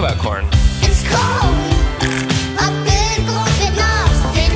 about corn?